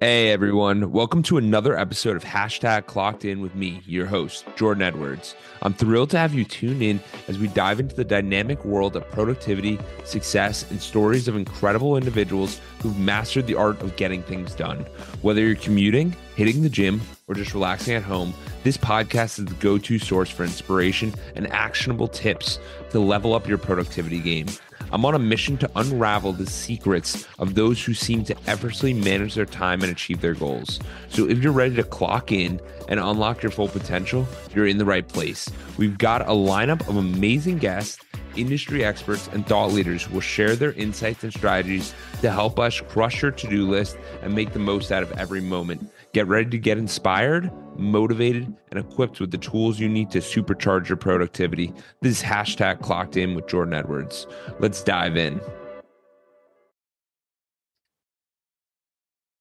Hey everyone, welcome to another episode of Hashtag Clocked In with me, your host, Jordan Edwards. I'm thrilled to have you tune in as we dive into the dynamic world of productivity, success, and stories of incredible individuals who've mastered the art of getting things done. Whether you're commuting, hitting the gym, or just relaxing at home, this podcast is the go to source for inspiration and actionable tips to level up your productivity game. I'm on a mission to unravel the secrets of those who seem to effortlessly manage their time and achieve their goals. So if you're ready to clock in and unlock your full potential, you're in the right place. We've got a lineup of amazing guests industry experts, and thought leaders will share their insights and strategies to help us crush your to do list and make the most out of every moment. Get ready to get inspired, motivated, and equipped with the tools you need to supercharge your productivity. This is hashtag clocked in with Jordan Edwards. Let's dive in.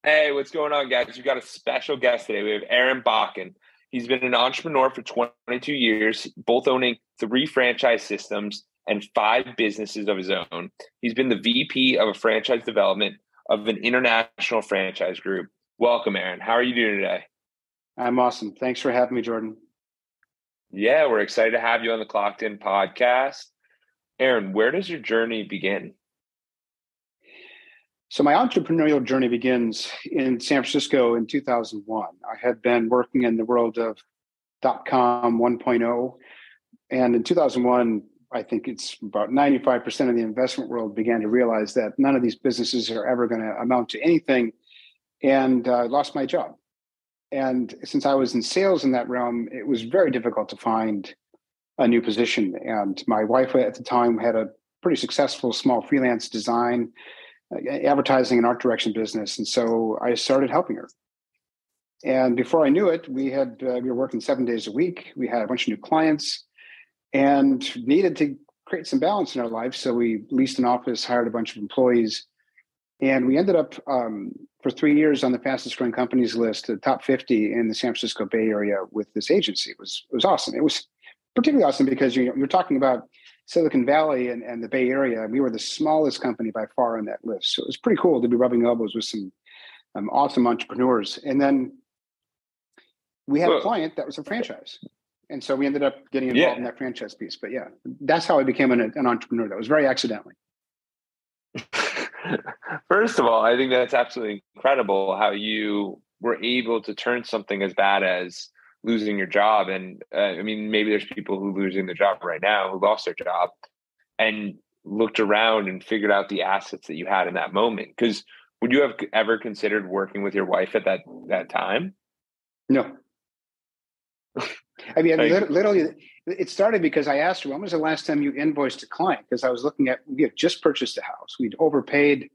Hey, what's going on, guys? We've got a special guest today. We have Aaron Bakken. He's been an entrepreneur for 22 years, both owning three franchise systems and five businesses of his own. He's been the VP of a franchise development of an international franchise group. Welcome, Aaron. How are you doing today? I'm awesome. Thanks for having me, Jordan. Yeah, we're excited to have you on the Clocked In podcast. Aaron, where does your journey begin? So, my entrepreneurial journey begins in San Francisco in 2001. I had been working in the world of dot com 1.0. And in 2001, I think it's about 95% of the investment world began to realize that none of these businesses are ever going to amount to anything. And uh, I lost my job. And since I was in sales in that realm, it was very difficult to find a new position. And my wife at the time had a pretty successful small freelance design, uh, advertising, and art direction business. And so I started helping her. And before I knew it, we had uh, we were working seven days a week. We had a bunch of new clients and needed to create some balance in our life. So we leased an office, hired a bunch of employees, and we ended up um, for three years on the fastest growing companies list, the top 50 in the San Francisco Bay Area with this agency. It was it was awesome. It was particularly awesome because you, you're talking about Silicon Valley and, and the Bay Area. We were the smallest company by far on that list. So it was pretty cool to be rubbing elbows with some um, awesome entrepreneurs. And then we had a client that was a franchise and so we ended up getting involved yeah. in that franchise piece. But yeah, that's how I became an, an entrepreneur. That was very accidentally. First of all, I think that's absolutely incredible how you were able to turn something as bad as losing your job. And uh, I mean, maybe there's people who are losing their job right now who lost their job and looked around and figured out the assets that you had in that moment. Because would you have ever considered working with your wife at that that time? No. I mean, literally, it started because I asked her, when was the last time you invoiced a client? Because I was looking at, we had just purchased a house. We'd overpaid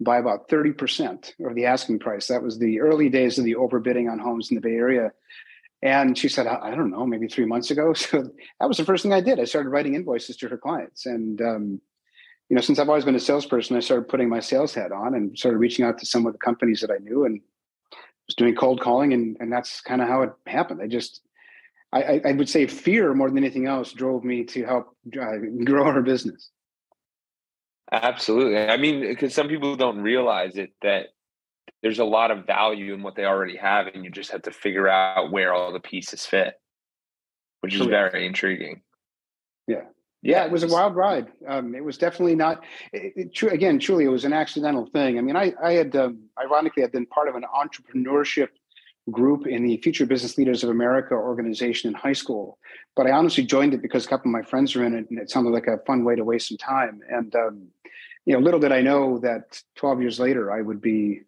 by about 30% of the asking price. That was the early days of the overbidding on homes in the Bay Area. And she said, I don't know, maybe three months ago. So that was the first thing I did. I started writing invoices to her clients. And, um, you know, since I've always been a salesperson, I started putting my sales hat on and started reaching out to some of the companies that I knew and was doing cold calling. And, and that's kind of how it happened. I just, I, I, would say fear more than anything else drove me to help uh, grow our business. Absolutely. I mean, because some people don't realize it that there's a lot of value in what they already have, and you just have to figure out where all the pieces fit, which is very intriguing. Yeah. Yeah, it was a wild ride. Um, it was definitely not. It, it, true again, truly, it was an accidental thing. I mean, I, I had, um, ironically, I'd been part of an entrepreneurship group in the Future Business Leaders of America organization in high school. But I honestly joined it because a couple of my friends were in it, and it sounded like a fun way to waste some time. And um, you know, little did I know that 12 years later I would be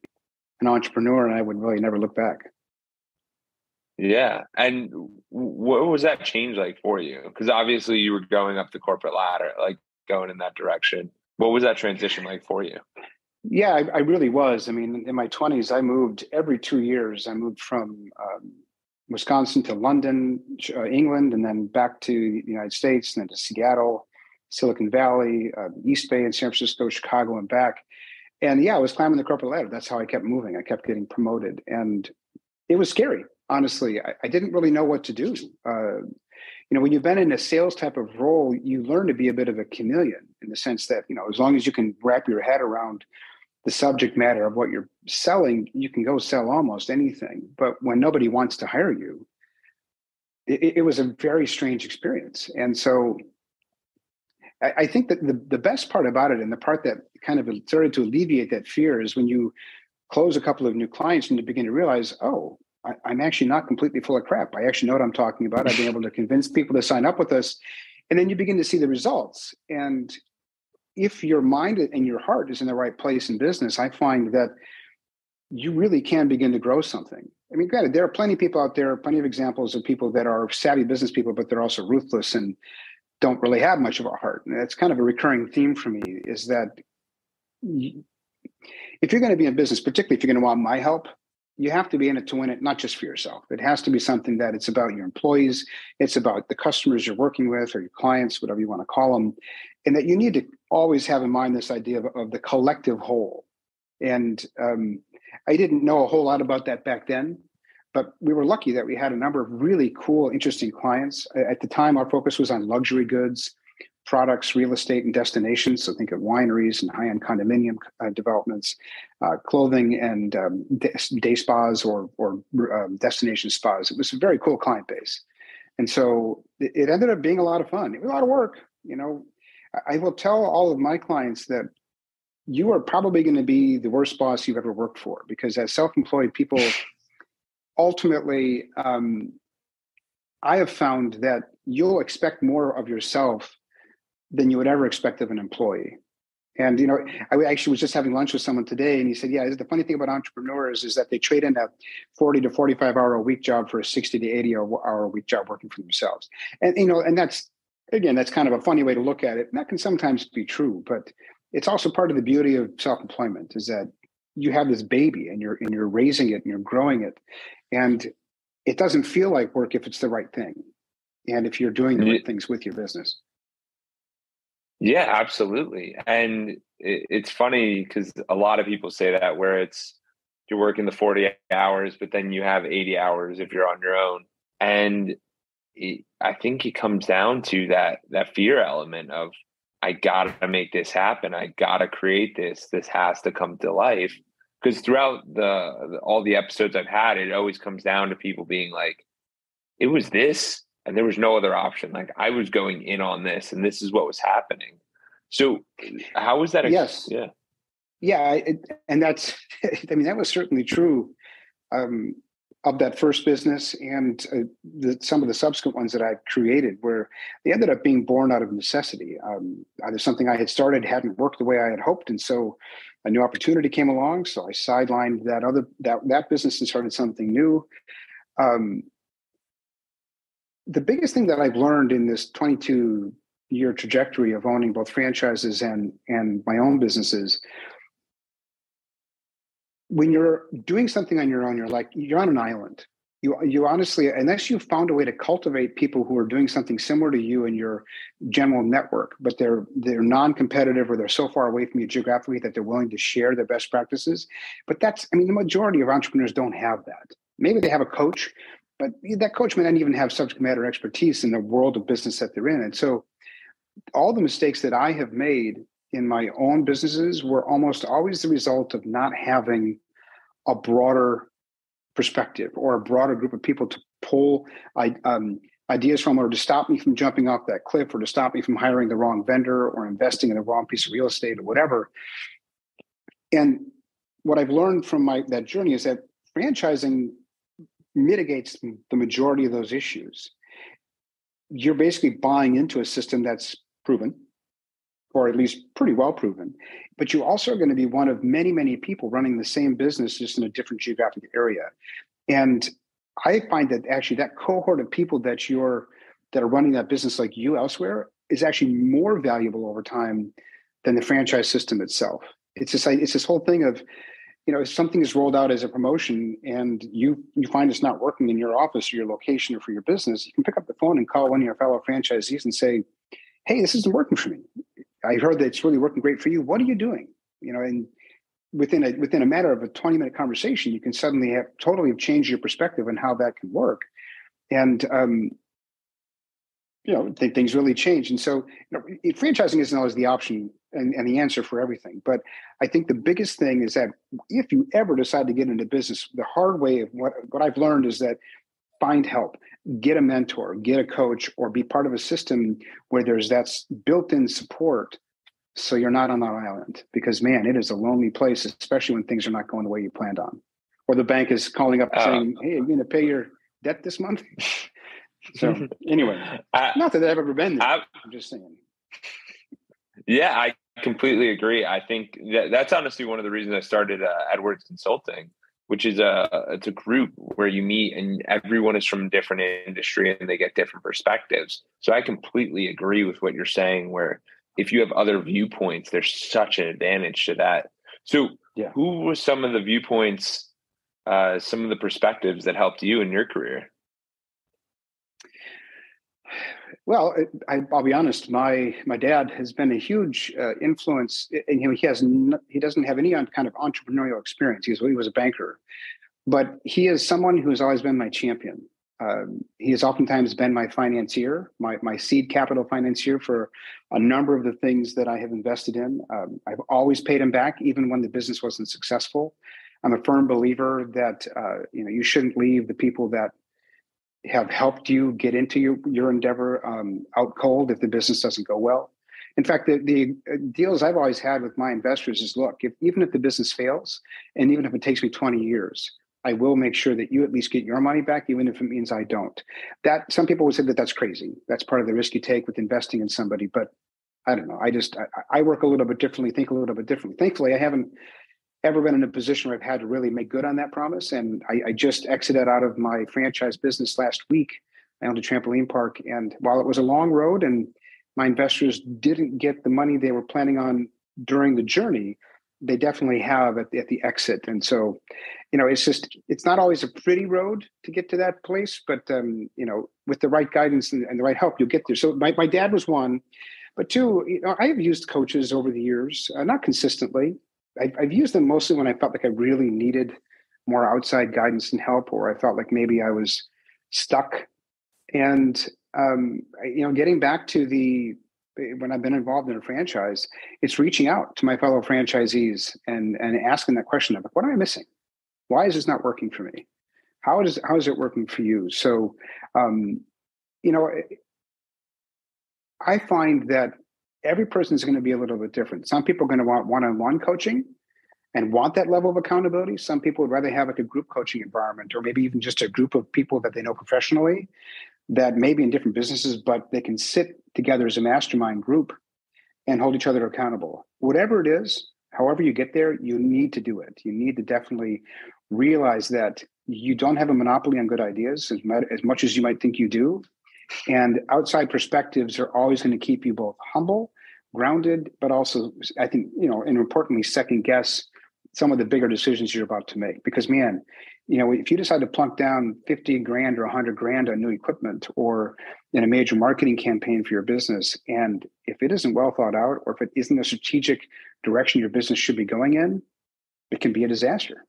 an entrepreneur, and I would really never look back. Yeah, and what was that change like for you? Because obviously you were going up the corporate ladder, like going in that direction. What was that transition like for you? Yeah, I, I, really was. I mean, in my 20s, I moved every two years. I moved from um, Wisconsin to London, uh, England, and then back to the United States, and then to Seattle, Silicon Valley, uh, East Bay, and San Francisco, Chicago, and back. And yeah, I was climbing the corporate ladder. That's how I kept moving. I kept getting promoted, and it was scary. Honestly, I, I didn't really know what to do. Uh, you know, when you've been in a sales type of role, you learn to be a bit of a chameleon in the sense that you know, as long as you can wrap your head around the subject matter of what you're selling, you can go sell almost anything. But when nobody wants to hire you, it, it was a very strange experience. And so I, I think that the, the best part about it and the part that kind of started to alleviate that fear is when you close a couple of new clients and you begin to realize, oh, I, am actually not completely full of crap. I actually know what I'm talking about. I've been able to convince people to sign up with us. And then you begin to see the results. And if your mind and your heart is in the right place in business, I find that you really can begin to grow something. I mean, granted, there are plenty of people out there, plenty of examples of people that are savvy business people, but they're also ruthless and don't really have much of a heart. And that's kind of a recurring theme for me is that if you're going to be in business, particularly if you're going to want my help, you have to be in it to win it, not just for yourself. It has to be something that it's about your employees, it's about the customers you're working with or your clients, whatever you want to call them, and that you need to always have in mind this idea of, of the collective whole. And um, I didn't know a whole lot about that back then, but we were lucky that we had a number of really cool, interesting clients. At the time, our focus was on luxury goods, products, real estate, and destinations. So think of wineries and high-end condominium uh, developments, uh, clothing, and um, day, spas or or um, destination spas. It was a very cool client base, and so it ended up being a lot of fun. It was a lot of work. You know, I will tell all of my clients that you are probably going to be the worst boss you've ever worked for because as self-employed people ultimately um, i have found that you'll expect more of yourself than you would ever expect of an employee. And you know, I actually was just having lunch with someone today, and he said, "Yeah, the funny thing about entrepreneurs is that they trade in a forty to forty-five hour a week job for a sixty to eighty hour a week job working for themselves." And you know, and that's again, that's kind of a funny way to look at it. And that can sometimes be true, but it's also part of the beauty of self-employment is that you have this baby and you're and you're raising it and you're growing it, and it doesn't feel like work if it's the right thing, and if you're doing the right things with your business. Yeah, absolutely. And it, it's funny because a lot of people say that where it's you're working the 40 hours, but then you have 80 hours if you're on your own. And it, I think it comes down to that that fear element of I gotta make this happen. I gotta create this. This has to come to life. Because throughout the, the all the episodes I've had, it always comes down to people being like, "It was this and there was no other option. Like I was going in on this, and this is what was happening. So, how was that? yes. Yeah. Yeah, it, and that's. I mean, that was certainly true um, of that first business and uh, the, some of the subsequent ones that I've created, where they ended up being born out of necessity. Um, either something I had started hadn't worked the way I had hoped, and so a new opportunity came along. So I sidelined that other that that business and started something new. Um, the biggest thing that I've learned in this 22 year trajectory of owning both franchises and and my own businesses when you're doing something on your own you're like you're on an island. You you honestly unless you've found a way to cultivate people who are doing something similar to you in your general network but they're they're non-competitive or they're so far away from you geographically that they're willing to share their best practices. But that's i mean the majority of entrepreneurs don't have that. Maybe they have a coach but that coach may not even have subject matter expertise in the world of business that they're in. And so all the mistakes that I have made in my own businesses were almost always the result of not having a broader perspective or a broader group of people to pull um, ideas from or to stop me from jumping off that cliff or to stop me from hiring the wrong vendor or investing in the wrong piece of real estate or whatever. And what I've learned from my that journey is that franchising mitigates the majority of those issues. You're basically buying into a system that's proven, or at least pretty well proven, but you also are going to be one of many, many people running the same business just in a different geographic area. And I find that actually that cohort of people that you're that are running that business like you elsewhere is actually more valuable over time than the franchise system itself. It's this it's this whole thing of you know, if something is rolled out as a promotion and you you find it's not working in your office or your location or for your business, you can pick up the phone and call one of your fellow franchisees and say, "Hey, this isn't working for me. I heard that it's really working great for you. What are you doing?" You know, and within a within a matter of a 20 minute conversation, you can suddenly have totally change your perspective on how that can work. And um, you know, th- things really change. And so, you know, franchising isn't always the option and, and the answer for everything. But I think the biggest thing is that if you ever decide to get into business, the hard way of what, what I've learned is that find help, get a mentor, get a coach, or be part of a system where there's that built-in support so you're not on that island. Because man it is a lonely place especially when things are not going the way you planned on. Or the bank is calling up uh, saying hey you're going to pay your debt this month? So anyway I, not that i've ever been there I, i'm just saying. Yeah i completely agree. I think that, that's honestly one of the reasons i started uh, edwards consulting which is a it's a group where you meet and everyone is from different industry and they get different perspectives so i completely agree with what you're saying where if you have other viewpoints, there's such an advantage to that. So, yeah. who were some of the viewpoints, uh, some of the perspectives that helped you in your career? Well, I, will be honest. My my dad has been a huge uh, influence, and you know, he has he doesn't have any kind of entrepreneurial experience. He was he was a banker, but he is someone who has always been my champion. Um, he has oftentimes been my financier, my, my seed capital financier for a number of the things that I have invested in. Um, I've always paid him back, even when the business wasn't successful. I'm a firm believer that uh, you know you shouldn't leave the people that have helped you get into your, your endeavor um, out cold if the business doesn't go well. In fact, the, the uh, deals I've always had with my investors is look, if, even if the business fails, and even if it takes me 20 years, I will make sure that you at least get your money back, even if it means I don't. That some people would say that that's crazy. That's part of the risk you take with investing in somebody. But I don't know. I just I, I work a little bit differently, think a little bit differently. Thankfully, I haven't ever been in a position where I've had to really make good on that promise. And I, I just exited out of my franchise business last week. I owned a trampoline park, and while it was a long road and my investors didn't get the money they were planning on during the journey, they definitely have at the, at the exit. And so, you know, it's just it's not always a pretty road to get to that place, but um, you know, with the right guidance and, and the right help, you'll get there. So my my dad was one, but two, you know, I have used coaches over the years, uh, not consistently. I, I've used them mostly when I felt like I really needed more outside guidance and help, or I felt like maybe I was stuck. And um, you know, getting back to the when I've been involved in a franchise, it's reaching out to my fellow franchisees and and asking that question of like, what am I missing? Why is this not working for me? How is how is it working for you? So, um, you know, I find that every person is going to be a little bit different. Some people are going to want one-on-one coaching and want that level of accountability. Some people would rather have like a group coaching environment or maybe even just a group of people that they know professionally that may be in different businesses, but they can sit together as a mastermind group and hold each other accountable. Whatever it is, however you get there, you need to do it. You need to definitely realize that you don't have a monopoly on good ideas as, as much as you might think you do. And outside perspectives are always going to keep you both humble, grounded, but also, I think, you know, and importantly, second guess some of the bigger decisions you're about to make. Because, man, you know, if you decide to plunk down 50 grand or 100 grand on new equipment or in a major marketing campaign for your business, and if it isn't well thought out or if it isn't a strategic direction your business should be going in, it can be a disaster.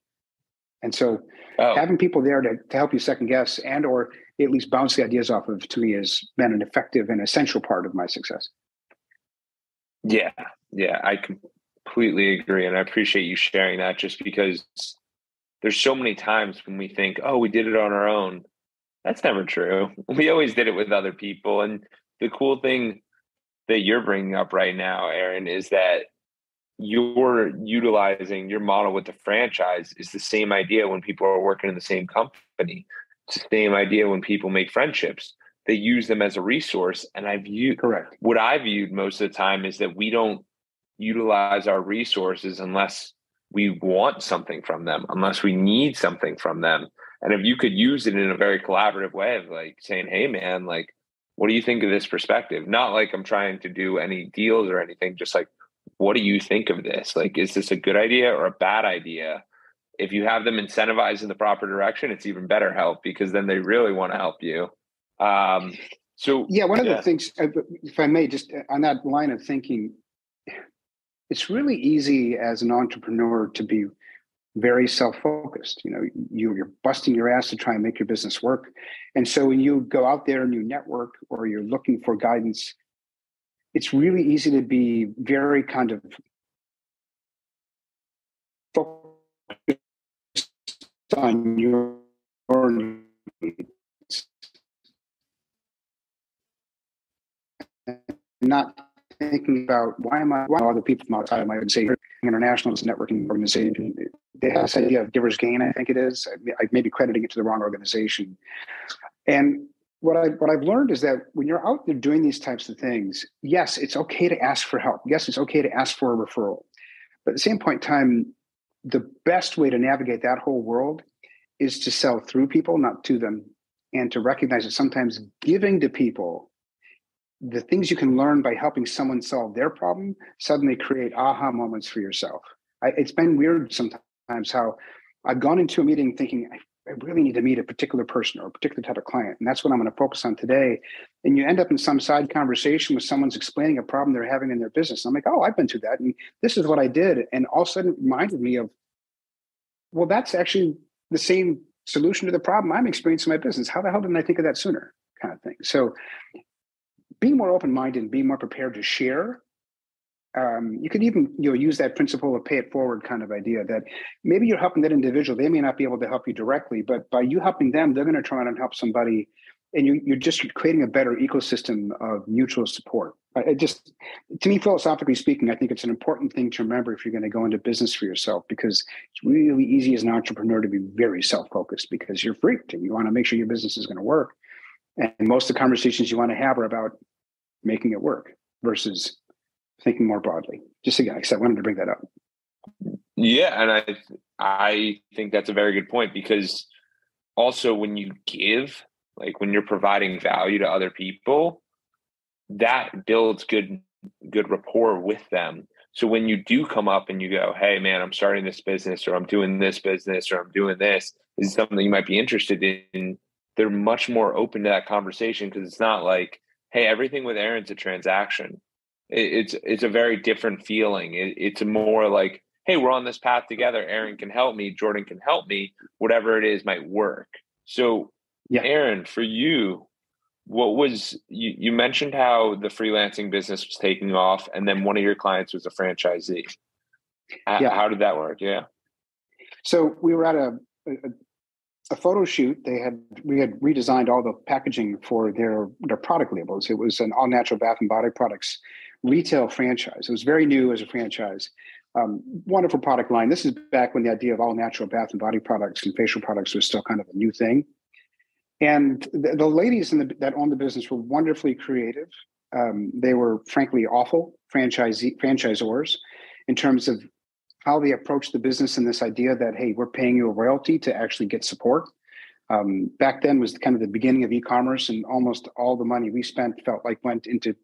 And so oh. having people there to, to help you second guess and or at least bounce the ideas off of to me has been an effective and essential part of my success. Yeah, yeah, I completely agree. And I appreciate you sharing that just because there's so many times when we think, oh, we did it on our own. That's never true. We always did it with other people. And the cool thing that you're bringing up right now, Aaron, is that you're utilizing your model with the franchise is the same idea when people are working in the same company. It's the same idea when people make friendships. They use them as a resource. And I view correct. What I viewed most of the time is that we don't utilize our resources unless we want something from them unless we need something from them. And if you could use it in a very collaborative way of like saying, hey, man, like, what do you think of this perspective? Not like I'm trying to do any deals or anything, just like, what do you think of this? Like, is this a good idea or a bad idea? If you have them incentivized in the proper direction, it's even better help because then they really want to help you. Um, so, yeah, one of yeah. the things, uh, if I may, just uh, on that line of thinking, it's really easy as an entrepreneur to be very self-focused you know you, you're busting your ass to try and make your business work and so when you go out there and you network or you're looking for guidance it's really easy to be very kind of focused on your needs. Not thinking about why am I, why other people from outside of my organization, international networking organization, they have this idea of giver's gain, I think it is. I, I may be crediting it to the wrong organization. And what I what I've learned is that when you're out there doing these types of things, yes, it's okay to ask for help. Yes, it's okay to ask for a referral. But at the same point in time, the best way to navigate that whole world is to sell through people, not to them, and to recognize that sometimes giving to people the things you can learn by helping someone solve their problem suddenly create aha moments for yourself. I, it's been weird sometimes how I've gone into a meeting thinking, I really need to meet a particular person or a particular type of client. And that's what I'm going to focus on today. And you end up in some side conversation with someone's explaining a problem they're having in their business. And I'm like, oh, I've been through that. And this is what I did. And all of a sudden it reminded me of, well, that's actually the same solution to the problem I'm experiencing in my business. How the hell didn't I think of that sooner? Kind of thing. So being more open-minded and being more prepared to share. Um, you could even you know use that principle of pay it forward kind of idea that maybe you're helping that individual they may not be able to help you directly but by you helping them they're going to try and help somebody and you, you're just creating a better ecosystem of mutual support. Just to me philosophically speaking i think it's an important thing to remember if you're going to go into business for yourself because it's really easy as an entrepreneur to be very self-focused because you're freaked and you want to make sure your business is going to work. And most of the conversations you want to have are about making it work versus thinking more broadly. Just again, I wanted to bring that up. Yeah, and I I think that's a very good point because also when you give, like when you're providing value to other people, that builds good good rapport with them. So when you do come up and you go, "Hey, man, I'm starting this business, or I'm doing this business, or I'm doing this," is something you might be interested in. They're much more open to that conversation because it's not like, "Hey, everything with Aaron's a transaction." it's it's a very different feeling. It, it's more like, hey, we're on this path together. Aaron can help me. Jordan can help me. Whatever it is might work. So, yeah. Aaron, for you, what was you, you mentioned how the freelancing business was taking off, and then one of your clients was a franchisee. Yeah. How did that work? Yeah. So we were at a, a a photo shoot they had we had redesigned all the packaging for their their product labels it was an all natural bath and body products retail franchise. It was very new as a franchise. Um, wonderful product line. This is back when the idea of all natural bath and body products and facial products was still kind of a new thing. And the, the ladies the, that owned the business were wonderfully creative. Um, they were frankly awful franchisee franchisors in terms of how they approached the business and this idea that hey, we're paying you a royalty to actually get support. Um, back then was kind of the beginning of e-commerce, and almost all the money we spent felt like went into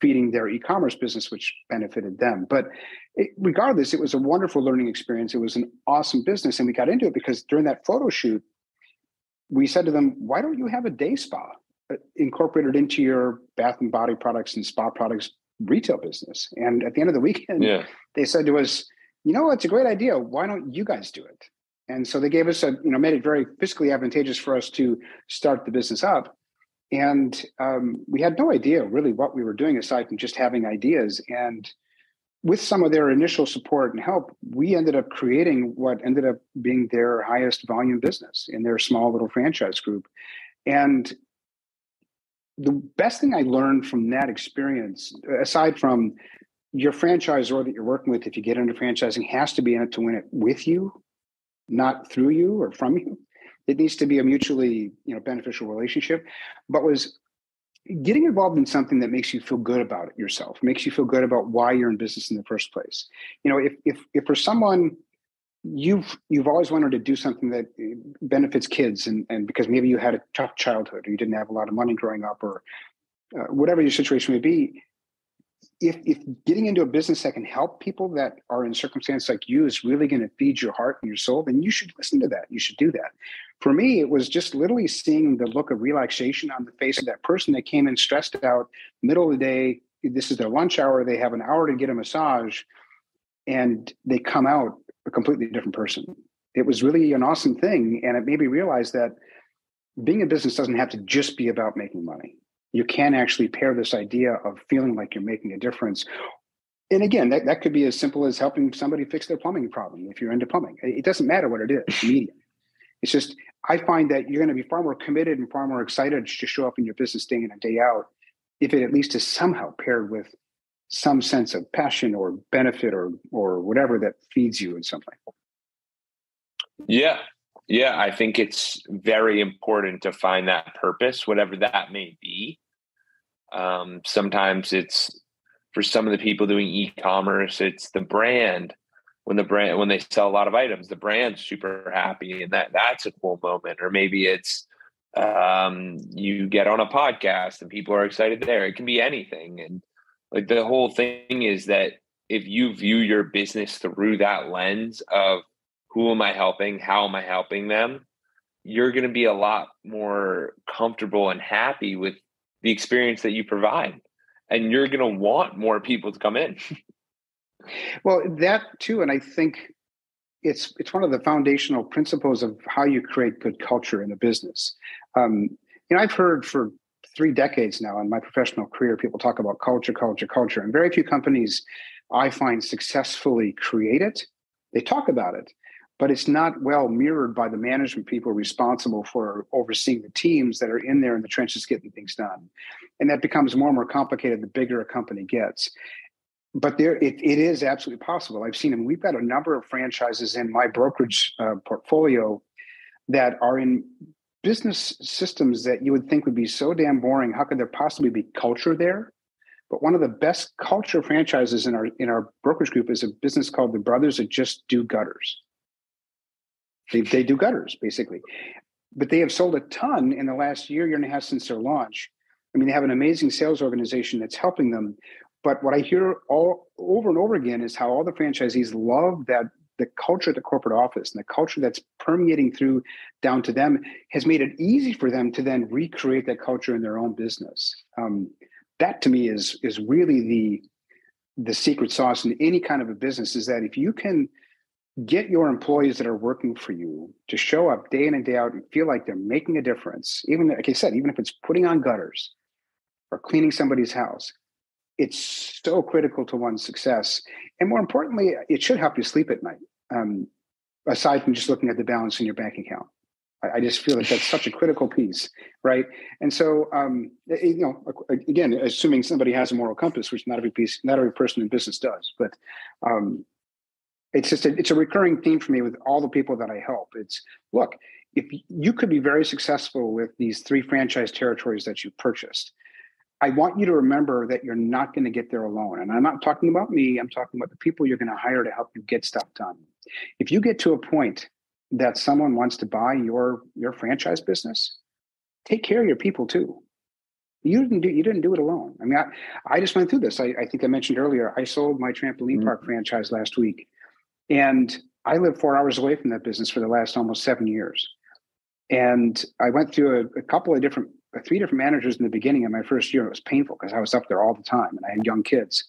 feeding their e-commerce business, which benefited them. But it, regardless, it was a wonderful learning experience. It was an awesome business, and we got into it because during that photo shoot, we said to them, "Why don't you have a day spa uh, incorporated into your bath and body products and spa products retail business?" And at the end of the weekend, yeah. they said to us, "You know, it's a great idea. Why don't you guys do it?" And so they gave us a, you know, made it very fiscally advantageous for us to start the business up and um, we had no idea really what we were doing aside from just having ideas and with some of their initial support and help we ended up creating what ended up being their highest volume business in their small little franchise group and the best thing i learned from that experience aside from your franchisor that you're working with if you get into franchising has to be in it to win it with you not through you or from you. It needs to be a mutually you know beneficial relationship. But was getting involved in something that makes you feel good about it yourself makes you feel good about why you're in business in the first place. You know if if, if for someone you've you've always wanted to do something that benefits kids and and because maybe you had a tough childhood or you didn't have a lot of money growing up or uh, whatever your situation may be if if getting into a business that can help people that are in circumstances like you is really going to feed your heart and your soul, then you should listen to that. You should do that. For me, it was just literally seeing the look of relaxation on the face of that person that came in stressed out, middle of the day. This is their lunch hour. They have an hour to get a massage, and they come out a completely different person. It was really an awesome thing, and it made me realize that being a business doesn't have to just be about making money you can actually pair this idea of feeling like you're making a difference. And again that, that could be as simple as helping somebody fix their plumbing problem if you're into plumbing. It doesn't matter what it is medium. It's just i find that you're going to be far more committed and far more excited to show up in your business day in and day out if it at least is somehow paired with some sense of passion or benefit or or whatever that feeds you in something yeah yeah i think it's very important to find that purpose whatever that may be. Um, sometimes it's for some of the people doing e-commerce it's the brand. When the brand when they sell a lot of items the brand's super happy and that that's a cool moment. Or maybe it's um, you get on a podcast and people are excited there. It can be anything. And like the whole thing is that if you view your business through that lens of who am i helping how am i helping them you're going to be a lot more comfortable and happy with the experience that you provide and you're going to want more people to come in. well, that too, and I think it's it's one of the foundational principles of how you create good culture in a business. Um, you know, I've heard for three decades now in my professional career, people talk about culture, culture, culture, and very few companies I find successfully create it. They talk about it, but it's not well mirrored by the management people responsible for overseeing the teams that are in there in the trenches getting things done. And that becomes more and more complicated the bigger a company gets. But there, it, it is absolutely possible. I've seen them. We've got a number of franchises in my brokerage uh, portfolio that are in business systems that you would think would be so damn boring. How could there possibly be culture there? But one of the best culture franchises in our in our brokerage group is a business called the Brothers that Just Do Gutters they, they do gutters basically, but they have sold a ton in the last year, year and a half since their launch. I mean, they have an amazing sales organization that's helping them. But what I hear all over and over again is how all the franchisees love that the culture at the corporate office and the culture that's permeating through down to them has made it easy for them to then recreate that culture in their own business. Um, that to me is is really the the secret sauce in any kind of a business is that if you can get your employees that are working for you to show up day in and day out and feel like they're making a difference even like i said even if it's putting on gutters or cleaning somebody's house. It's so critical to one's success. And more importantly it should help you sleep at night um, aside from just looking at the balance in your bank account. I, I just feel that that's such a critical piece right? And so um, you know again assuming somebody has a moral compass which not every piece not every person in business does but um, it's just a, it's a recurring theme for me with all the people that I help. It's look, if you could be very successful with these three franchise territories that you purchased, I want you to remember that you're not going to get there alone. And I'm not talking about me, I'm talking about the people you're going to hire to help you get stuff done. If you get to a point that someone wants to buy your your franchise business, take care of your people too. You didn't do you didn't do it alone. I mean, I, I just went through this. I, I think I mentioned earlier, I sold my trampoline mm-hmm. park franchise last week and I lived four hours away from that business for the last almost seven years. And I went through a, a couple of different, uh, three different managers in the beginning of my first year. It was painful because I was up there all the time and I had young kids.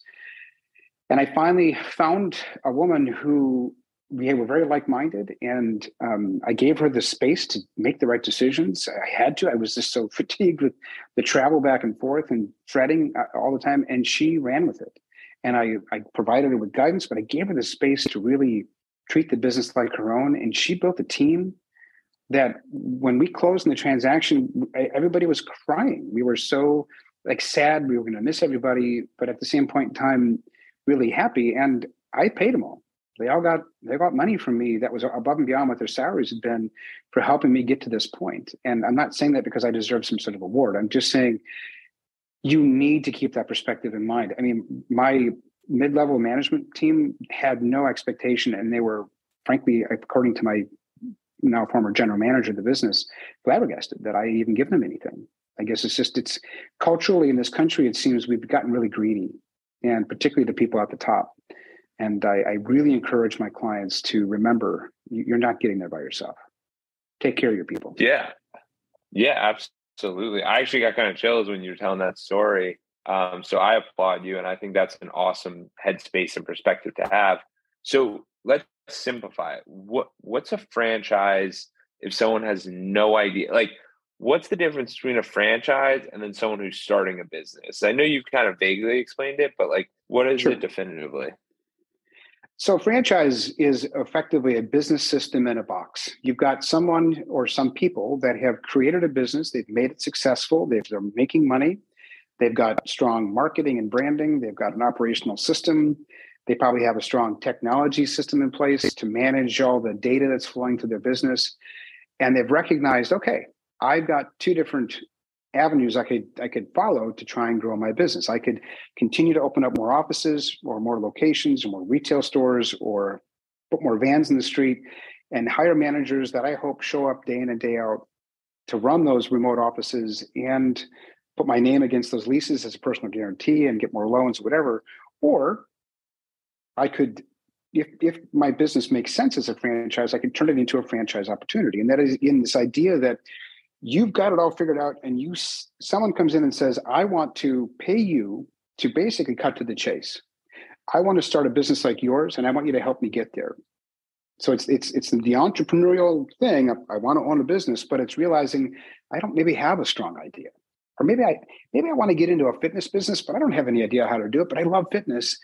And I finally found a woman who we were very like-minded and um, i gave her the space to make the right decisions i had to i was just so fatigued with the travel back and forth and fretting uh, all the time and she ran with it and I, I provided her with guidance, but I gave her the space to really treat the business like her own. And she built a team that when we closed in the transaction, everybody was crying. We were so like sad. We were going to miss everybody, but at the same point in time, really happy. And I paid them all. They all got they got money from me that was above and beyond what their salaries had been for helping me get to this point. And I'm not saying that because I deserve some sort of award. I'm just saying you need to keep that perspective in mind. I mean, my mid-level management team had no expectation, and they were, frankly, according to my now former general manager of the business, flabbergasted that I even given them anything. I guess it's just it's culturally in this country, it seems we've gotten really greedy, and particularly the people at the top. And I, I really encourage my clients to remember you're not getting there by yourself. Take care of your people. Yeah, yeah, absolutely. I actually got kind of chills when you were telling that story. Um, so I applaud you, and I think that's an awesome headspace and perspective to have. So let's simplify it. What what's a franchise if someone has no idea? Like, what's the difference between a franchise and then someone who's starting a business? I know you've kind of vaguely explained it, but like, what is sure. it definitively? So, franchise is effectively a business system in a box. You've got someone or some people that have created a business, they've made it successful, they're making money, they've got strong marketing and branding, they've got an operational system, they probably have a strong technology system in place to manage all the data that's flowing to their business. And they've recognized, okay, I've got two different avenues I could I could follow to try and grow my business. I could continue to open up more offices or more locations or more retail stores or put more vans in the street and hire managers that I hope show up day in and day out to run those remote offices and put my name against those leases as a personal guarantee and get more loans or whatever. Or I could if if my business makes sense as a franchise, I could turn it into a franchise opportunity. And that is in this idea that you've got it all figured out and you someone comes in and says i want to pay you to basically cut to the chase. I want to start a business like yours and i want you to help me get there. So it's it's it's the entrepreneurial thing i, want to own a business but it's realizing i don't maybe have a strong idea. Or maybe i maybe i want to get into a fitness business but i don't have any idea how to do it but i love fitness.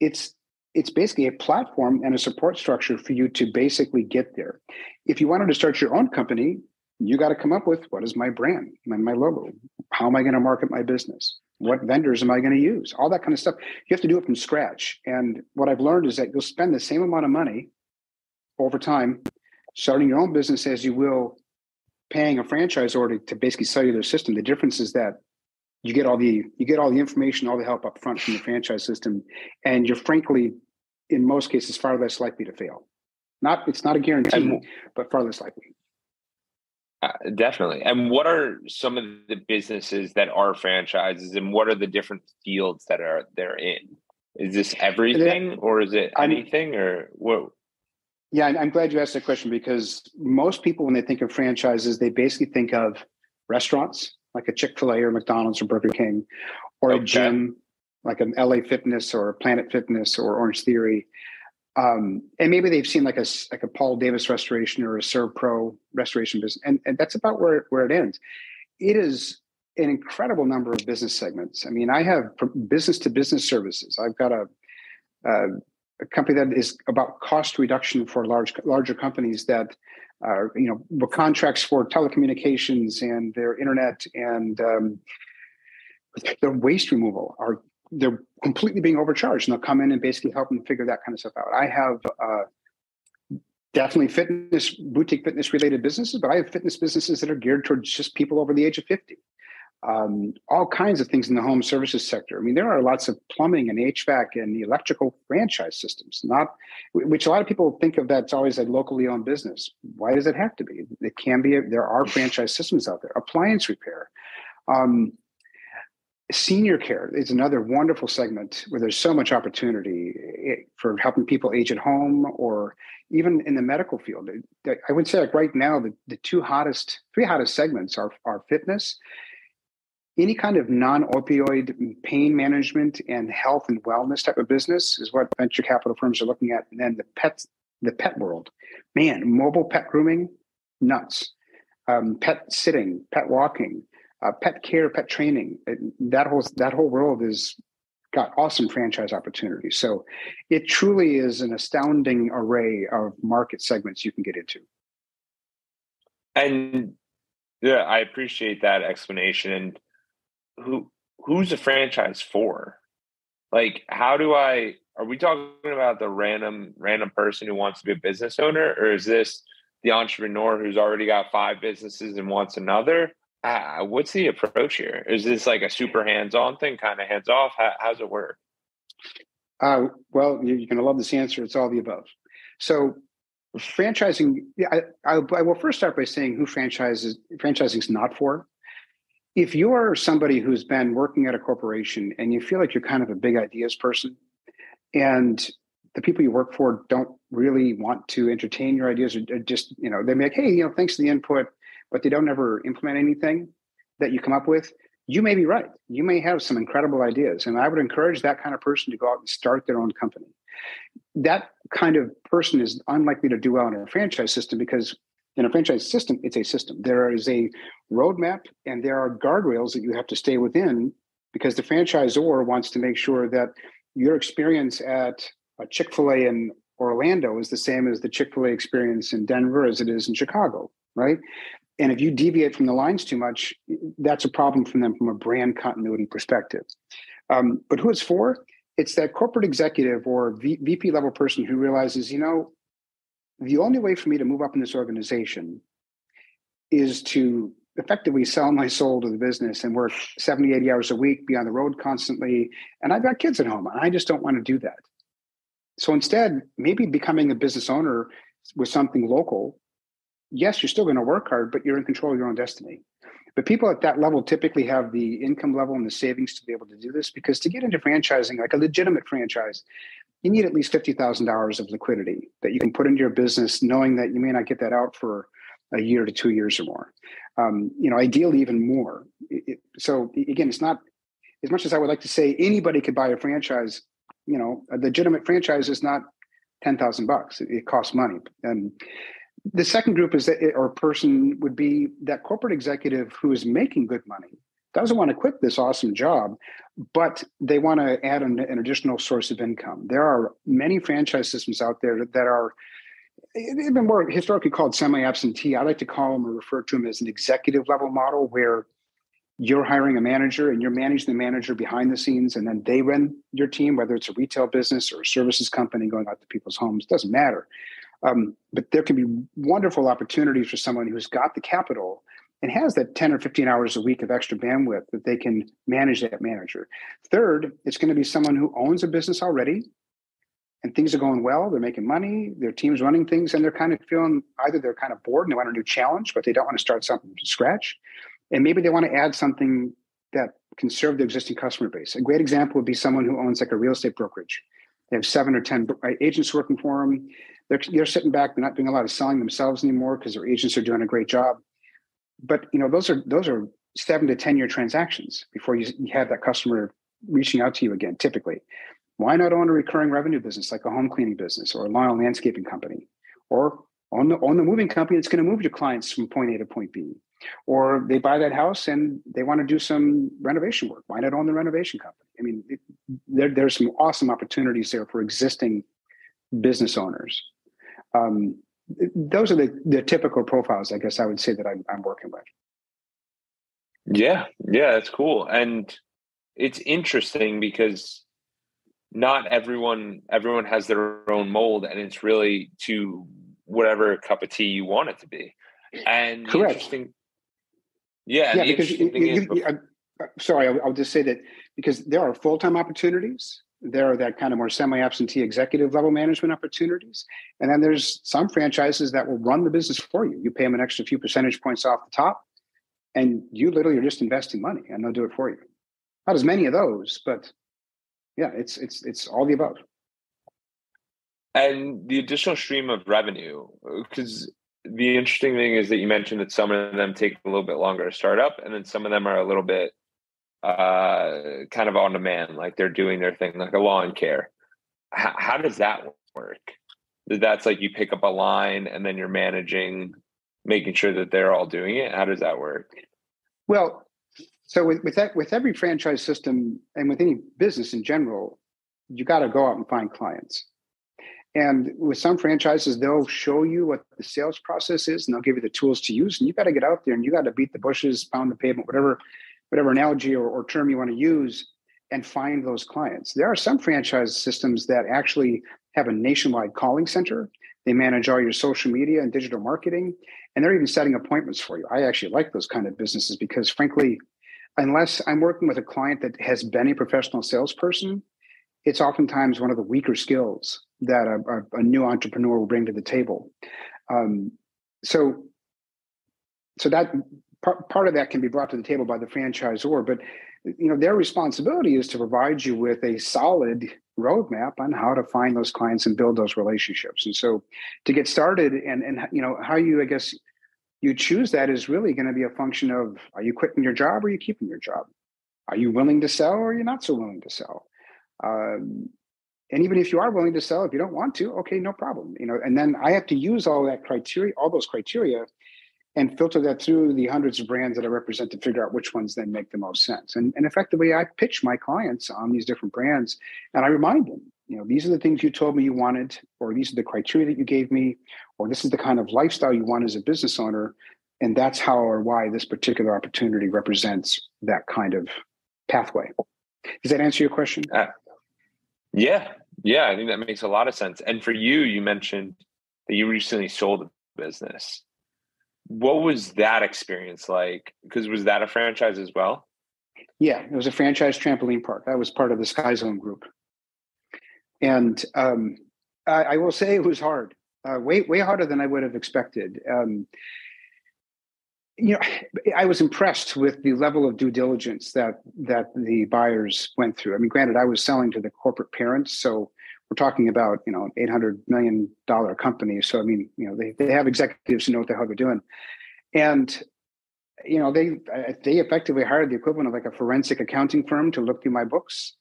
It's it's basically a platform and a support structure for you to basically get there. If you wanted to start your own company, you got to come up with what is my brand and my logo? How am I going to market my business? What vendors am I going to use? All that kind of stuff. You have to do it from scratch. And what I've learned is that you'll spend the same amount of money over time starting your own business as you will paying a franchisor to basically sell you their system. The difference is that you get all the you get all the information, all the help up front from the franchise system, and you're frankly, in most cases, far less likely to fail. Not it's not a guarantee, but far less likely. Uh, definitely. And what are some of the businesses that are franchises, and what are the different fields that are they're in? Is this everything, or is it anything, or what? Yeah, I'm glad you asked that question because most people, when they think of franchises, they basically think of restaurants like a Chick Fil A or McDonald's or Burger King, or okay. a gym like an LA Fitness or Planet Fitness or Orange Theory. Um, and maybe they've seen like a like a Paul Davis restoration or a SERVPRO restoration business, and, and that's about where where it ends. It is an incredible number of business segments. I mean, I have business to business services. I've got a, a, a company that is about cost reduction for large larger companies that are you know with contracts for telecommunications and their internet and um, their waste removal are they're completely being overcharged and they'll come in and basically help them figure that kind of stuff out. I have uh, definitely fitness, boutique fitness related businesses, but I have fitness businesses that are geared towards just people over the age of 50. Um, all kinds of things in the home services sector. I mean, there are lots of plumbing and HVAC and electrical franchise systems, not which a lot of people think of that's always a locally owned business. Why does it have to be? It can be. There are franchise systems out there. Appliance repair. Um, senior care is another wonderful segment where there's so much opportunity eh, for helping people age at home or even in the medical field. I would say like right now the, the two hottest three hottest segments are, are fitness. Any kind of non-opioid pain management and health and wellness type of business is what venture capital firms are looking at. And then the pets the pet world. Man mobile pet grooming nuts. Um, pet sitting pet walking uh, pet care, pet training. It, that whole that whole world is got awesome franchise opportunities. So it truly is an astounding array of market segments you can get into. And yeah, I appreciate that explanation. And who who's a franchise for? Like, how do I? Are we talking about the random random person who wants to be a business owner, or is this the entrepreneur who's already got five businesses and wants another? Uh, what's the approach here? Is this like a super hands-on thing, kind of hands-off? How, how's it work? Uh, well, you're going to love this answer. It's all the above. So, franchising. I, I, I will first start by saying who franchises franchising is not for. If you are somebody who's been working at a corporation and you feel like you're kind of a big ideas person, and the people you work for don't really want to entertain your ideas or just you know they make hey you know thanks for the input but they don't ever implement anything that you come up with, you may be right. You may have some incredible ideas. And I would encourage that kind of person to go out and start their own company. That kind of person is unlikely to do well in a franchise system because In a franchise system, it's a system. There is a roadmap and there are guardrails that you have to stay within because the franchisor wants to make sure that your experience at a Chick fil A in Orlando is the same as the Chick fil A experience in Denver as it is in Chicago, right? And if you deviate from the lines too much, that's a problem for them from a brand continuity perspective. Um, but who it's for? It's that corporate executive or v- VP level person who realizes, you know, the only way for me to move up in this organization is to effectively sell my soul to the business and work 70, 80 hours a week, be on the road constantly. And I've got kids at home. And I just don't want to do that. So instead, maybe becoming a business owner with something local, yes, you're still going to work hard, but you're in control of your own destiny. But people at that level typically have the income level and the savings to be able to do this because to get into franchising, like a legitimate franchise, you need at least $50,000 of liquidity that you can put into your business, knowing that you may not get that out for a year to two years or more. Um, you know, ideally even more. It, so again, it's not as much as I would like to say anybody could buy a franchise. You know, a legitimate franchise is not ten thousand bucks. It, it, costs money. And the second group is that, or person would be that corporate executive who is making good money doesn't want to quit this awesome job, but they want to add an, an additional source of income. There are many franchise systems out there that are they've more historically called semi-absentee. I like to call them or refer to them as an executive level model where you're hiring a manager and you're managing the manager behind the scenes and then they run your team, whether it's a retail business or a services company going out to people's homes, doesn't matter. Um, but there can be wonderful opportunities for someone who's got the capital and has that 10 or 15 hours a week of extra bandwidth that they can manage that manager. Third, it's going to be someone who owns a business already and things are going well. They're making money. Their team's running things, and they're kind of feeling either they're kind of bored and they want a new challenge, but they don't want to start something from scratch, and maybe they want to add something that can serve the existing customer base. A great example would be someone who owns like a real estate brokerage. They have seven or ten agents working for them. They're, they're sitting back. They're not doing a lot of selling themselves anymore because their agents are doing a great job. But you know, those are those are seven to ten year transactions before you have that customer reaching out to you again. Typically, why not own a recurring revenue business like a home cleaning business or a lawn landscaping company? Or own the, own the moving company that's going to move your clients from point A to point B. Or they buy that house and they want to do some renovation work. Why not own the renovation company? I mean, it, there, there's some awesome opportunities there for existing business owners. Um, those are the, the typical profiles, I guess I would say that I'm, I'm working with. Yeah, yeah, that's cool. And it's interesting because not everyone everyone has their own mold and it's really to whatever cup of tea you want it to be and correct interesting yeah, yeah because you, you, you, uh, sorry I'll, I'll, just say that because there are full-time opportunities there are that kind of more semi-absentee executive level management opportunities. And then there's some franchises that will run the business for you. You pay them an extra few percentage points off the top and you literally are just investing money and they'll do it for you. Not as many of those but yeah, it's it's it's all the above. And the additional stream of revenue, because the interesting thing is that you mentioned that some of them take a little bit longer to start up, and then some of them are a little bit uh, kind of on demand, like they're doing their thing, like a lawn care. H- how does that work? That's like you pick up a line and then you're managing, making sure that they're all doing it. How does that work? Well, so with with, that, with every franchise system and with any business in general, you got to go out and find clients. And with some franchises, they'll show you what the sales process is, and they'll give you the tools to use. And you got to get out there and you got to beat the bushes, pound the pavement, whatever, whatever analogy or, or term you want to use, and find those clients. There are some franchise systems that actually have a nationwide calling center. They manage all your social media and digital marketing, and they're even setting appointments for you. I actually like those kind of businesses because, frankly, unless I'm working with a client that has been a professional salesperson, it's oftentimes one of the weaker skills that a, a, a new entrepreneur will bring to the table. Um, so, so that part, part of that can be brought to the table by the franchisor, but you know their responsibility is to provide you with a solid roadmap on how to find those clients and build those relationships. And so, to get started, and and you know how you, I guess, you choose that is really going to be a function of are you quitting your job or are you keeping your job? Are you willing to sell or are you not so willing to sell? Um, and even if you are willing to sell, if you don't want to, okay, no problem. You know, and then I have to use all that criteria, all those criteria, and filter that through the hundreds of brands that I represent to figure out which ones then make the most sense. And, and effectively, I pitch my clients on these different brands, and I remind them, you know, these are the things you told me you wanted, or these are the criteria that you gave me, or this is the kind of lifestyle you want as a business owner, and that's how or why this particular opportunity represents that kind of pathway. Does that answer your question? Uh, yeah, yeah, I think that makes a lot of sense. And for you, you mentioned that you recently sold a business. What was that experience like? Because was that a franchise as well? Yeah, it was a franchise trampoline park. I was part of the Sky Zone group, and um, I, I, will say it was hard, uh, way way harder than I would have expected. Um, you know, I was impressed with the level of due diligence that that the buyers went through. I mean, granted, I was selling to the corporate parents, so we're talking about you know eight hundred million dollar company. So I mean, you know, they they have executives who know what the hell they're doing, and you know they they effectively hired the equivalent of like a forensic accounting firm to look through my books.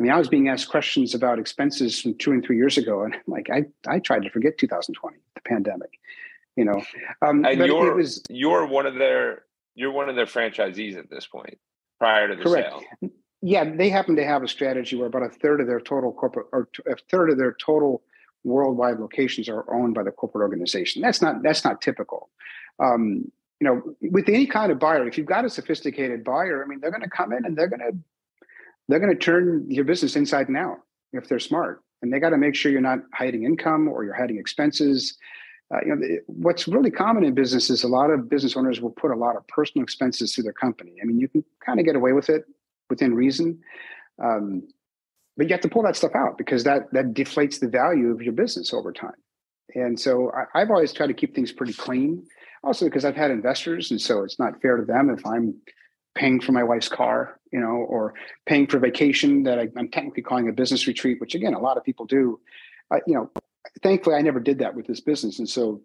I mean, I was being asked questions about expenses from two and three years ago, and like I I tried to forget 2020, the pandemic you know. Um, and you're was, you're one of their you're one of their franchisees at this point prior to the correct. sale. Yeah, they happen to have a strategy where about a third of their total corporate or a third of their total worldwide locations are owned by the corporate organization. That's not that's not typical. Um, you know, with any kind of buyer, if you've got a sophisticated buyer, I mean, they're going to come in and they're going to they're going to turn your business inside and out if they're smart, and they got to make sure you're not hiding income or you're hiding expenses uh, you know, what's really common in business is a lot of business owners will put a lot of personal expenses through their company. I mean, you can kind of get away with it within reason, um, but you have to pull that stuff out because that that deflates the value of your business over time. And so I, I've always tried to keep things pretty clean. Also, because I've had investors, and so it's not fair to them if I'm paying for my wife's car, you know, or paying for vacation that I, am technically calling a business retreat, which again a lot of people do. Uh, you know, thankfully, I never did that with this business, and so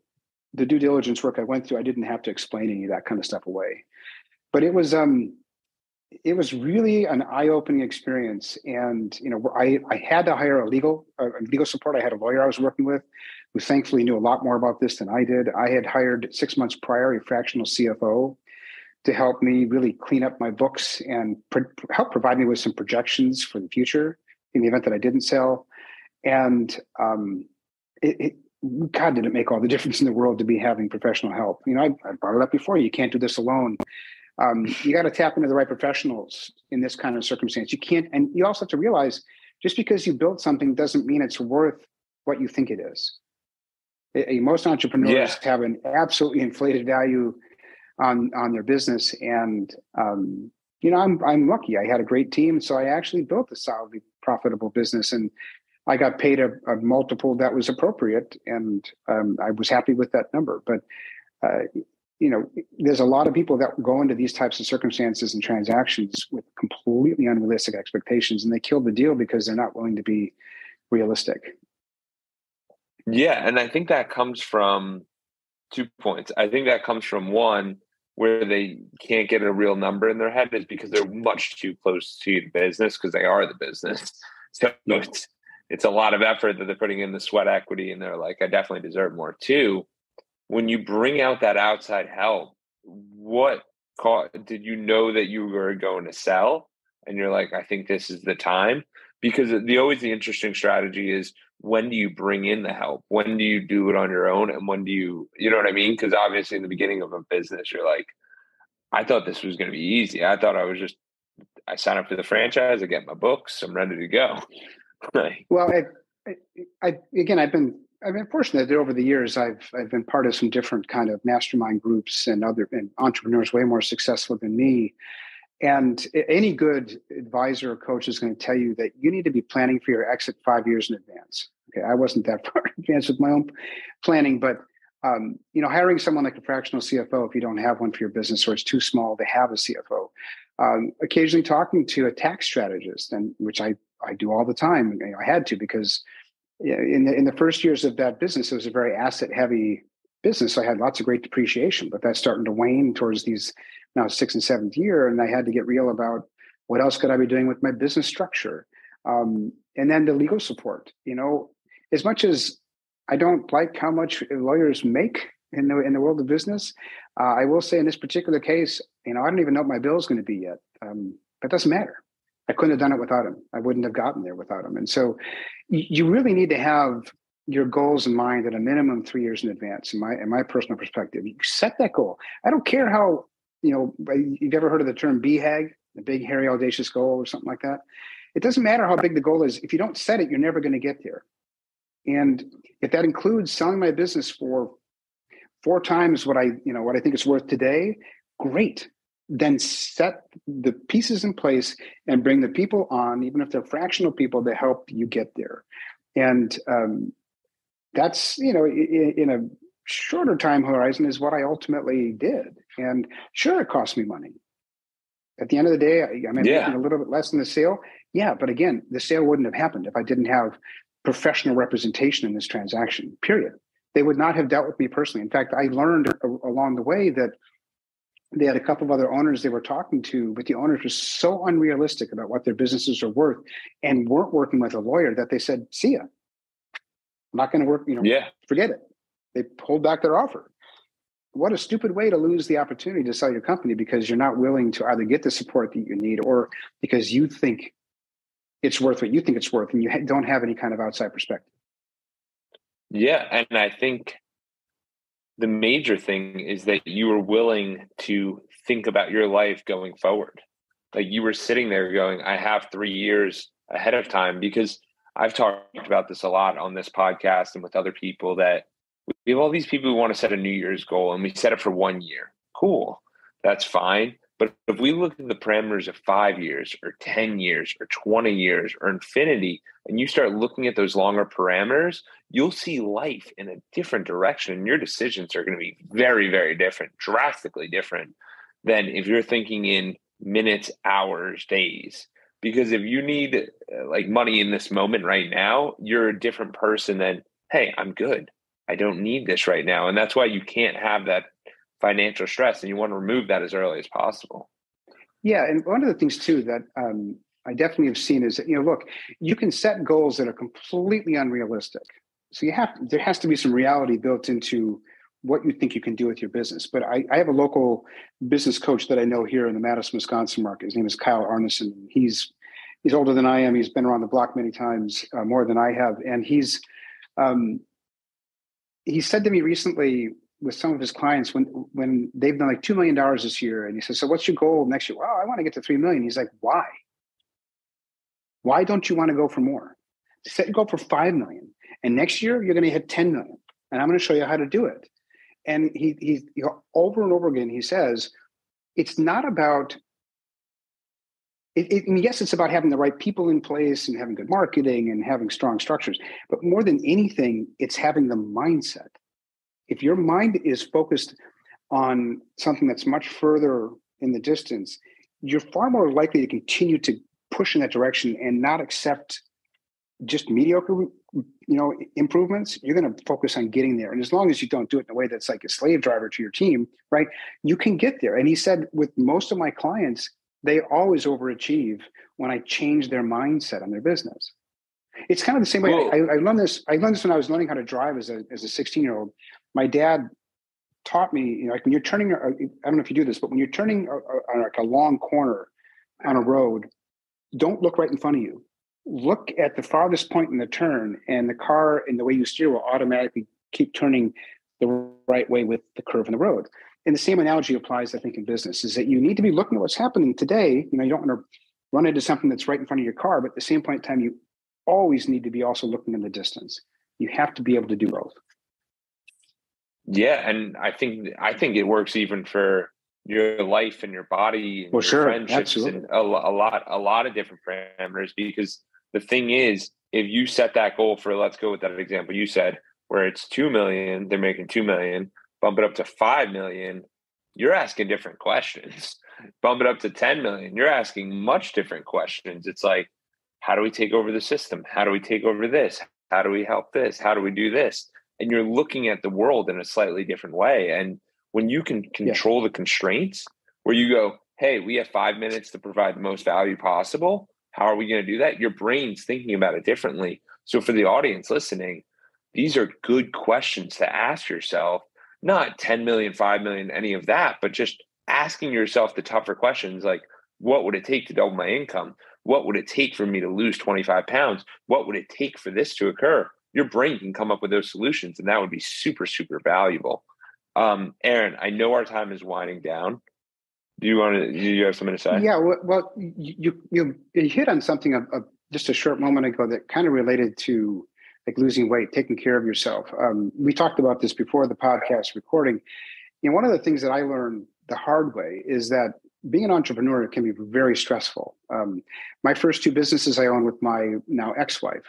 the due diligence work I went through, I didn't have to explain any of that kind of stuff away. But it was um, it was really an eye-opening experience, and you know, I I had to hire a legal a legal support. I had a lawyer I was working with, who thankfully knew a lot more about this than I did. I had hired six months prior a fractional CFO to help me really clean up my books and help provide me with some projections for the future in the event that I didn't sell. And um, it, it, God, did it make all the difference in the world to be having professional help? You know, I, I brought it up before. You can't do this alone. Um, you got to tap into the right professionals in this kind of circumstance. You can't, and you also have to realize just because you build something doesn't mean it's worth what you think it is. It, most entrepreneurs yeah. have an absolutely inflated value on on their business, and um, you know, I'm I'm lucky. I had a great team, so I actually built a solidly profitable business, and I got paid a, a multiple that was appropriate, and um, I was happy with that number. But uh, you know, there's a lot of people that go into these types of circumstances and transactions with completely unrealistic expectations, and they kill the deal because they're not willing to be realistic. Yeah, and I think that comes from two points. I think that comes from one where they can't get a real number in their head is because they're much too close to the business because they are the business. So it's it's a lot of effort that they're putting in the sweat equity and they're like i definitely deserve more too when you bring out that outside help what call, did you know that you were going to sell? And you're like i think this is the time. Because the always the interesting strategy is when do you bring in the help? When do you do it on your own? And when do you you know what i mean? Because obviously in the beginning of a business you're like i thought this was going to be easy. I thought i was just i sign up for the franchise i get my books i'm ready to go. Well, I, I, again, I've been I've been fortunate that over the years I've I've been part of some different kind of mastermind groups and other and entrepreneurs way more successful than me. And any good advisor or coach is going to tell you that you need to be planning for your exit five years in advance. Okay, I wasn't that far advanced with my own planning, but um, you know, hiring someone like a fractional CFO if you don't have one for your business or it's too small to have a CFO. Um, occasionally talking to a tax strategist, and which I I do all the time. I had to because in the, in the first years of that business, it was a very asset heavy business. So I had lots of great depreciation, but that's starting to wane towards these now sixth and seventh year. And I had to get real about what else could I be doing with my business structure. Um, and then the legal support. You know, as much as I don't like how much lawyers make in the in the world of business, uh, I will say in this particular case, you know, I don't even know what my bill is going to be yet. Um, but doesn't matter. I couldn't have done it without him. I wouldn't have gotten there without him. And so, you really need to have your goals in mind at a minimum three years in advance. In my in my personal perspective, you set that goal. I don't care how you know. You've ever heard of the term BHAG, the big hairy audacious goal, or something like that? It doesn't matter how big the goal is. If you don't set it, you're never going to get there. And if that includes selling my business for four times what I, you know, what I think it's worth today, great. Then set the pieces in place and bring the people on, even if they're fractional people, to help you get there. And um, that's, you know, in, in a shorter time horizon is what I ultimately did. And sure, it cost me money. At the end of the day, I, I mean, yeah. a little bit less than the sale. Yeah, but again, the sale wouldn't have happened if I didn't have professional representation in this transaction, period. They would not have dealt with me personally. In fact, I learned along the way that they had a couple of other owners they were talking to, but the owners were so unrealistic about what their businesses are worth and weren't working with a lawyer that they said, see ya. I'm not going to work, you know, yeah. forget it. They pulled back their offer. What a stupid way to lose the opportunity to sell your company because you're not willing to either get the support that you need or because you think it's worth what you think it's worth and you don't have any kind of outside perspective yeah and i think the major thing is that you were willing to think about your life going forward. Like you were sitting there going i have three years ahead of time because i've talked about this a lot on this podcast and with other people that we have all these people who want to set a new year's goal and we set it for one year. Cool. That's fine but if we look at the parameters of five years or 10 years or 20 years or infinity, and you start looking at those longer parameters, you'll see life in a different direction. And your decisions are going to be very, very different, drastically different than if you're thinking in minutes, hours, days. Because if you need uh, like money in this moment right now, you're a different person than, hey, I'm good. I don't need this right now. And that's why you can't have that financial stress and you want to remove that as early as possible. Yeah and one of the things too that um, i definitely have seen is that you know look you can set goals that are completely unrealistic. So you have there has to be some reality built into what you think you can do with your business. But i, I have a local business coach that i know here in the madison wisconsin market. His name is kyle arneson. He's he's older than i am. He's been around the block many times uh, more than i have. And he's um, he said to me recently with some of his clients when when they've done like two million dollars this year, and he says, "So what's your goal next year?" Well, I want to get to three million. He's like, "Why? Why don't you want to go for more? Set your goal for five million, and next year you're going to hit ten million, and I'm going to show you how to do it." And he he you know, over and over again he says, "It's not about." It, it, yes, it's about having the right people in place and having good marketing and having strong structures. But more than anything, it's having the mindset if your mind is focused on something that's much further in the distance, you're far more likely to continue to push in that direction and not accept just mediocre you know improvements. You're going to focus on getting there. And as long as you don't do it in a way that's like a slave driver to your team right you can get there. And he said with most of my clients they always overachieve when i change their mindset on their business. It's kind of the same way I, I, learned this i learned this when i was learning how to drive as a as a 16 year old my dad taught me, you know, like when you're turning, I don't know if you do this, but when you're turning on like a long corner on a road, don't look right in front of you. Look at the farthest point in the turn, and the car and the way you steer will automatically keep turning the right way with the curve in the road. And the same analogy applies, I think, in business is that you need to be looking at what's happening today. You know, you don't want to run into something that's right in front of your car, but at the same point in time, you always need to be also looking in the distance. You have to be able to do both. Yeah, and I think I think it works even for your life and your body, and well, your sure, friendships, absolutely. and a, a lot a lot of different parameters. Because the thing is, if you set that goal for, let's go with that example you said, where it's two million, they're making two million, bump it up to five million, you're asking different questions. Bump it up to ten million, you're asking much different questions. It's like, how do we take over the system? How do we take over this? How do we help this? How do we do this? And you're looking at the world in a slightly different way. And when you can control yeah. the constraints, where you go, hey, we have five minutes to provide the most value possible. How are we going to do that? Your brain's thinking about it differently. So for the audience listening, these are good questions to ask yourself, not 10 million, 5 million, any of that, but just asking yourself the tougher questions like, what would it take to double my income? What would it take for me to lose 25 pounds? What would it take for this to occur? Your brain can come up with those solutions, and that would be super, super valuable. Um, Aaron, I know our time is winding down. Do you want to? Do you have something to say? Yeah. Well, you you you hit on something of, of just a short moment ago that kind of related to like losing weight, taking care of yourself. Um, we talked about this before the podcast recording. You know, one of the things that I learned the hard way is that being an entrepreneur can be very stressful. Um, my first two businesses I own with my now ex-wife,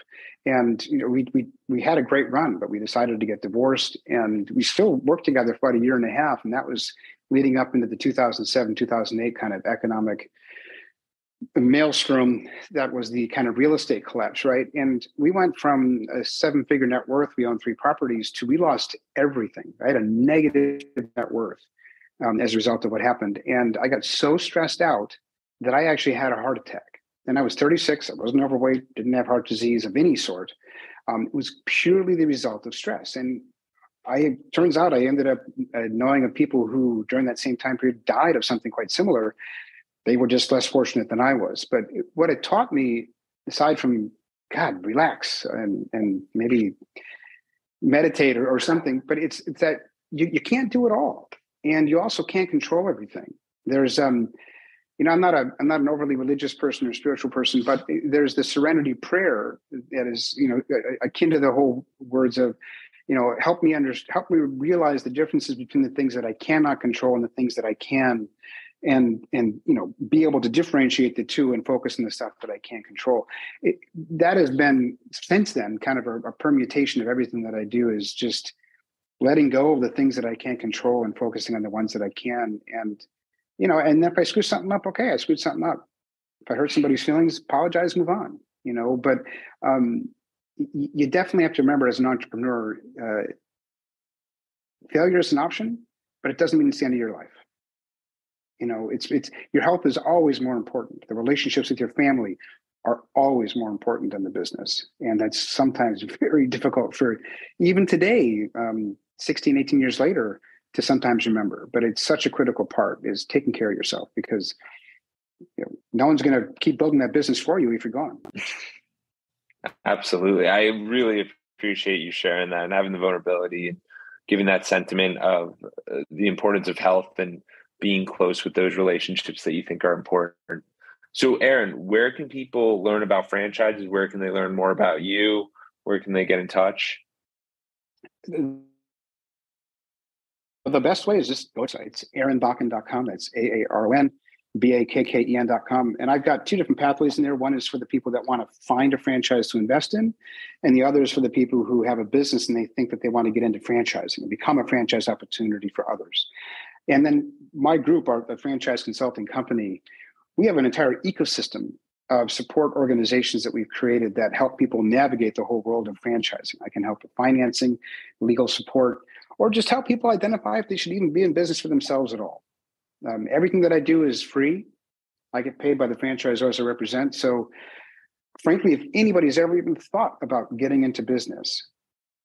and you know we we we had a great run, but we decided to get divorced, and we still worked together for about a year and a half, and that was leading up into the 2007 2008 kind of economic maelstrom that was the kind of real estate collapse right? And we went from a seven figure net worth we owned three properties to we lost everything right? A negative net worth um, as a result of what happened. And I got so stressed out that I actually had a heart attack. And I was 36. I wasn't overweight, didn't have heart disease of any sort. Um, it was purely the result of stress. And I turns out I ended up uh, knowing of people who during that same time period died of something quite similar. They were just less fortunate than I was. But it, what it taught me, aside from God, relax and and maybe meditate or, or something, but it's it's that you, you can't do it all and you also can't control everything. There's um, you know, I'm not a I'm not an overly religious person or spiritual person, but there's the serenity prayer that is, you know, akin to the whole words of, you know, help me under help me realize the differences between the things that I cannot control and the things that I can and and you know be able to differentiate the two and focus on the stuff that I can't control. It, that has been since then kind of a, a permutation of everything that I do is just letting go of the things that I can't control and focusing on the ones that I can. And, you know, and if I screw something up, okay, I screwed something up. If I hurt somebody's feelings, apologize, move on, you know, but um, y- you definitely have to remember as an entrepreneur, uh, failure is an option, but it doesn't mean it's the end of your life. You know, it's, it's, your health is always more important. The relationships with your family are always more important than the business. And that's sometimes very difficult for even today. Um, 16, 18 years later to sometimes remember. But it's such a critical part is taking care of yourself because you know, no one's going to keep building that business for you if you're gone. Absolutely. I really appreciate you sharing that and having the vulnerability and giving that sentiment of uh, the importance of health and being close with those relationships that you think are important. So, Aaron, where can people learn about franchises? Where can they learn more about you? Where can they get in touch? The best way is just go to it's aaronbakken.com. That's A A R O N B A K K E N.com. And I've got two different pathways in there. One is for the people that want to find a franchise to invest in, and the other is for the people who have a business and they think that they want to get into franchising and become a franchise opportunity for others. And then my group, our the franchise consulting company, we have an entire ecosystem of support organizations that we've created that help people navigate the whole world of franchising. I can help with financing, legal support, or just help people identify if they should even be in business for themselves at all. Um, everything that I do is free. I get paid by the franchisors I represent. So, frankly, if anybody's ever even thought about getting into business,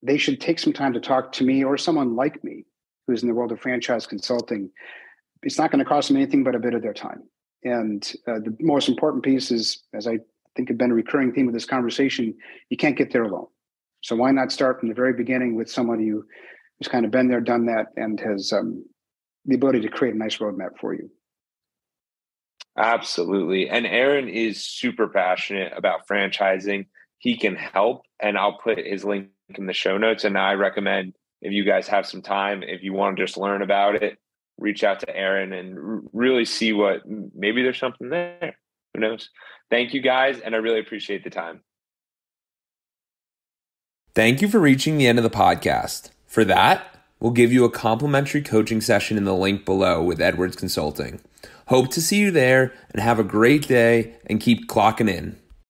they should take some time to talk to me or someone like me who's in the world of franchise consulting. It's not going to cost them anything but a bit of their time. And uh, the most important piece is, as I think have been a recurring theme of this conversation, you can't get there alone. So why not start from the very beginning with someone who who's kind of been there, done that, and has um, the ability to create a nice roadmap for you. Absolutely. And Aaron is super passionate about franchising. He can help, and I'll put his link in the show notes. And I recommend if you guys have some time, if you want to just learn about it, reach out to Aaron and really see what maybe there's something there. Who knows? Thank you guys. And I really appreciate the time. Thank you for reaching the end of the podcast. For that, we'll give you a complimentary coaching session in the link below with Edwards Consulting. Hope to see you there and have a great day and keep clocking in.